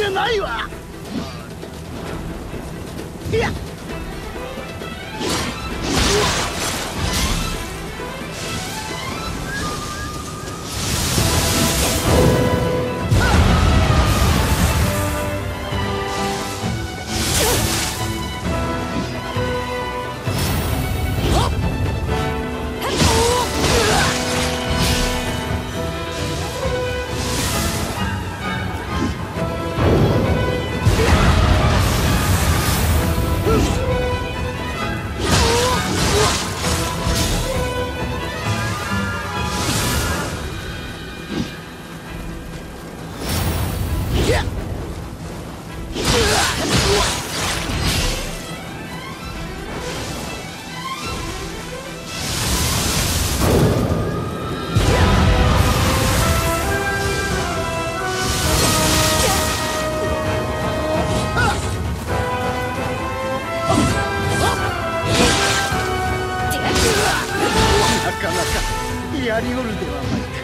てないわ。いや。やりおるではないか。